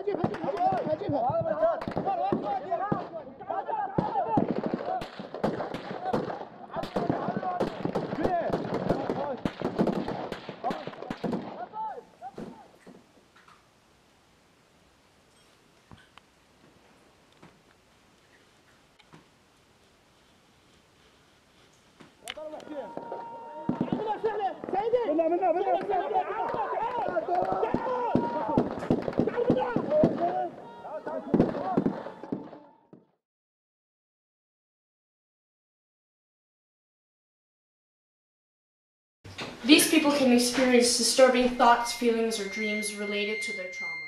Hacip hacip hacip hacip. Arkadaşlar, Seydi! Bunlar, bunlar, bunlar, bunlar, bunlar. These people can experience disturbing thoughts, feelings, or dreams related to their trauma.